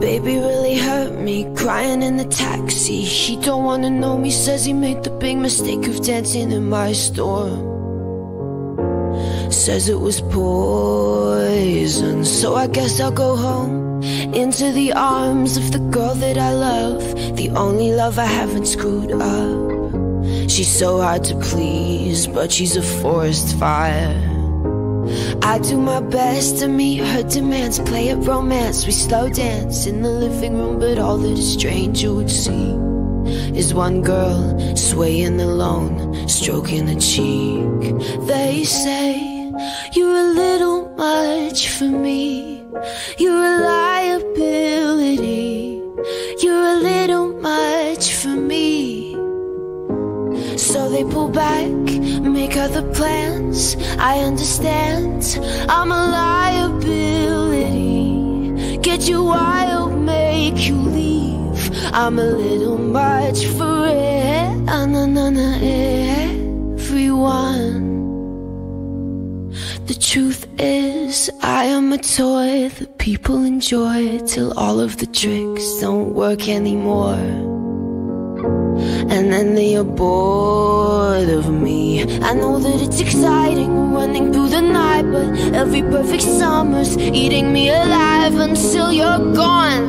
Baby really hurt me, crying in the taxi. He don't wanna know me, says he made the big mistake of dancing in my storm Says it was poison, so I guess I'll go home Into the arms of the girl that I love. The only love I haven't screwed up. She's so hard to please, but she's a forest fire. I do my best to meet her demands Play at romance, we slow dance in the living room But all that a stranger would see Is one girl swaying alone Stroking a cheek. They say You're a little much for me You're a liability You're a little much for me So they pull back make other plans. I understand I'm a liability. Get you wild, make you leave. I'm a little much for it. The truth is, I am a toy that people enjoy till all of the tricks don't work anymore. And then they are bored of me. I know that it's exciting running through the night But every perfect summer's eating me alive Until you're gone.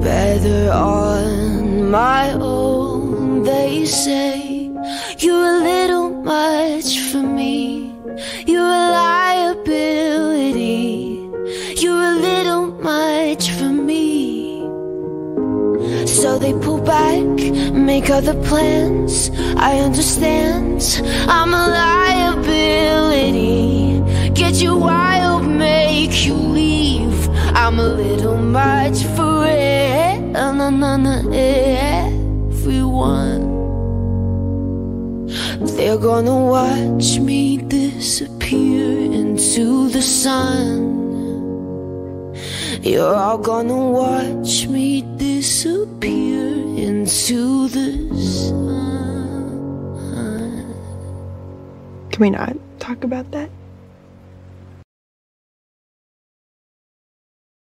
Better on my own, they say. You're a little much You're a liability You're a little much for me. So they pull back, make other plans. I understand, I'm a liability. Get you wild, make you leave. I'm a little much for Everyone. They're gonna watch me disappear into the sun you're all gonna watch me disappear into the sun. Can we not talk about that?